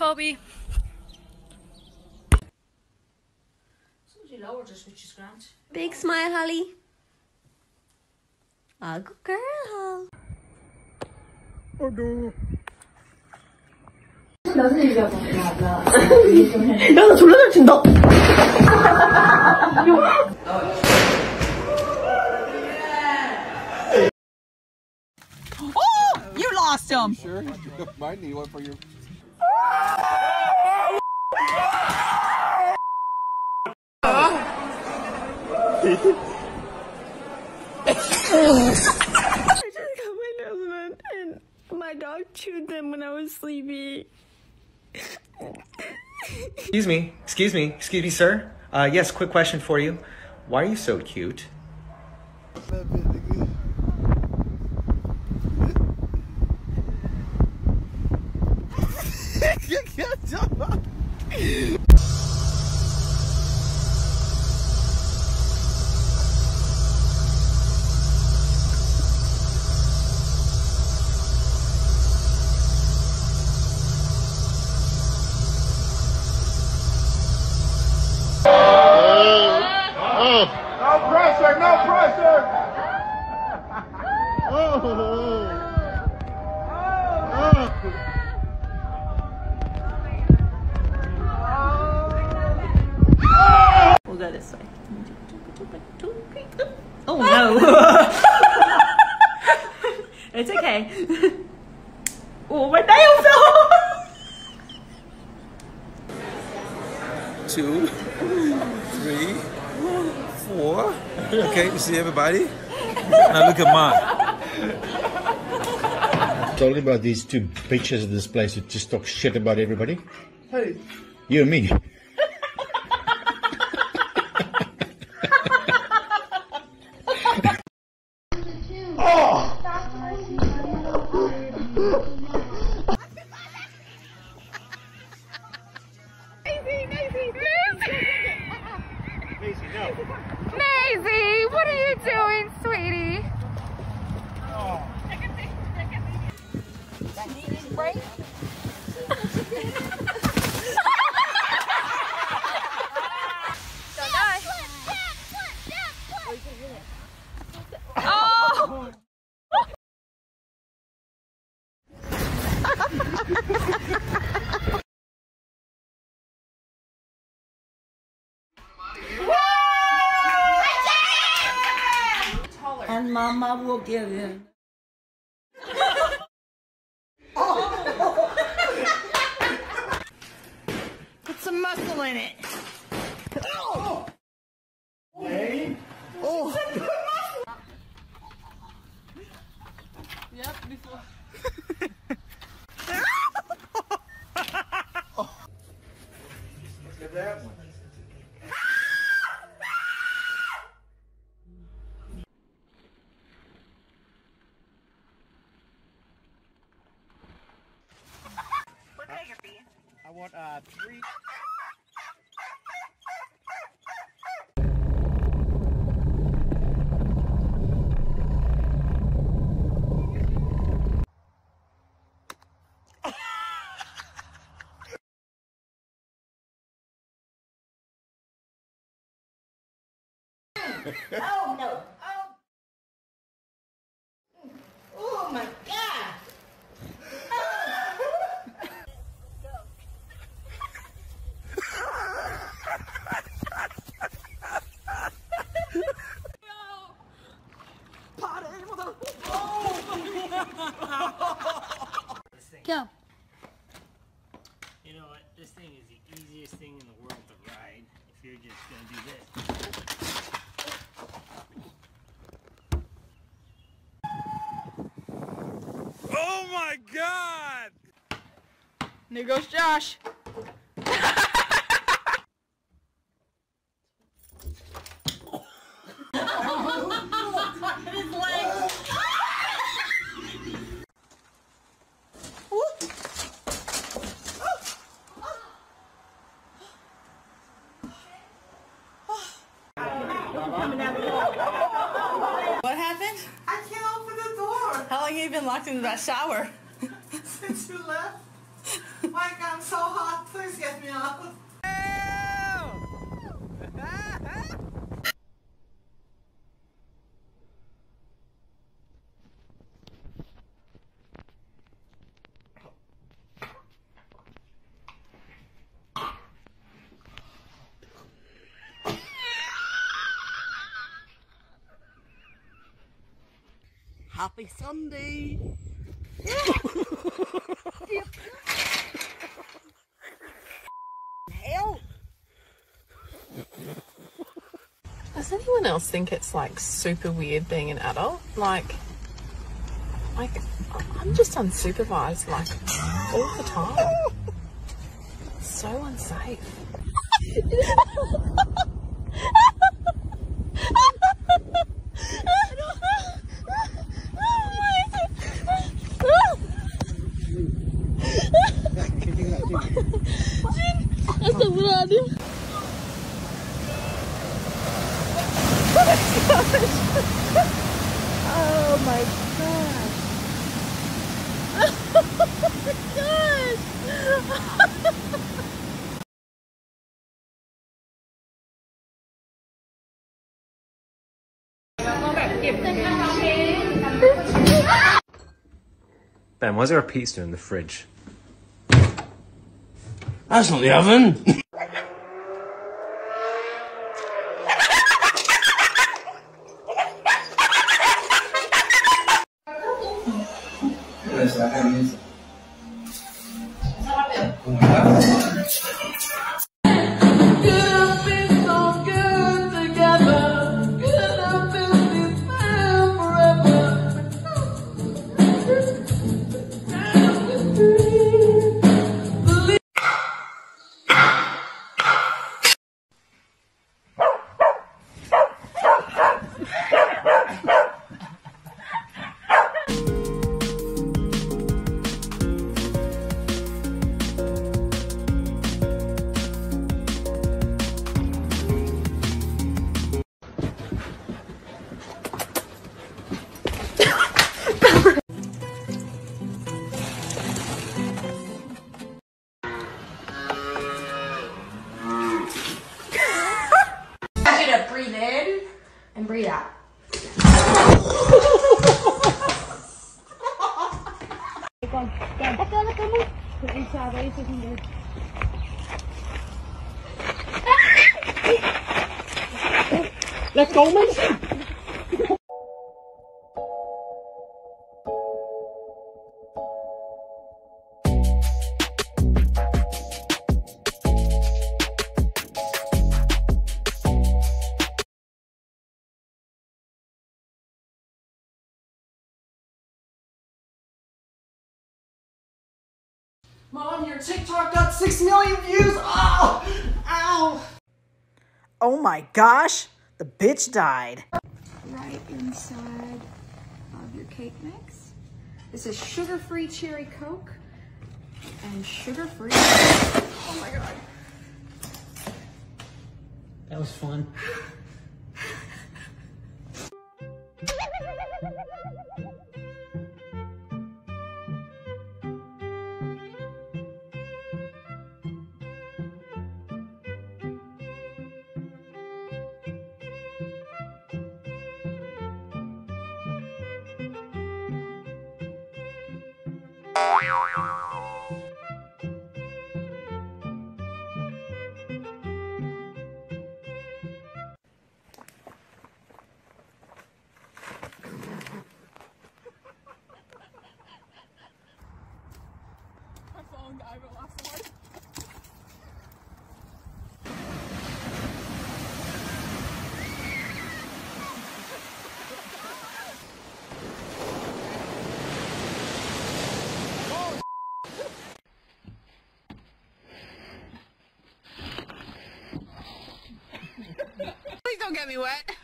Kobe. Somebody lowered us, which is grand. Big smile, Holly. A good girl, Hol. 야나 졸라 잘 친다. You lost him. Sure. Might need one for your. I just got my nose and my dog chewed them when I was sleepy. Excuse me, excuse me, excuse me, sir. Uh, yes, quick question for you. Why are you so cute? No no! it's okay. Oh, my nail fell! Two, three, four. Okay, you see everybody? Now look at mine. Talking about these two bitches in this place who just talk shit about everybody. Hey. You and me. And Mama will give in. Put some muscle in it. I Oh no. Oh. Oh my god. Go. You know what? This thing is the easiest thing in the world to ride if you're just gonna do this. Oh my God! There goes Josh. What happened? I can't open the door How long have you been locked into that shower? Since you left. My God, I'm so hot. Please get me out. Happy Sunday. Hell. Does anyone else think it's like super weird being an adult? Like, like I'm just unsupervised like all the time. so unsafe. Ben, why is there a pizza in the fridge? That's not the oven. ja. Ik kan, kijk. Even dat ik kan moet. Ik sta deze iets niet. Let's mensen! TikTok got 6 million views. Oh, ow. Oh my gosh, the bitch died. Right inside of your cake mix. This is sugar-free cherry Coke and sugar-free. Oh my god. That was fun. Please don't get me wet.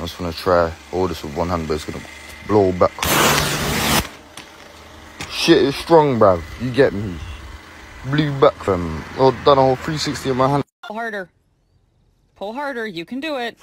I just want to try all this with one hand, but it's gonna blow back. Shit is strong, bruv. You get me? Blew back, fam. Well, done a whole 360 in my hand. Harder. Pull harder. You can do it.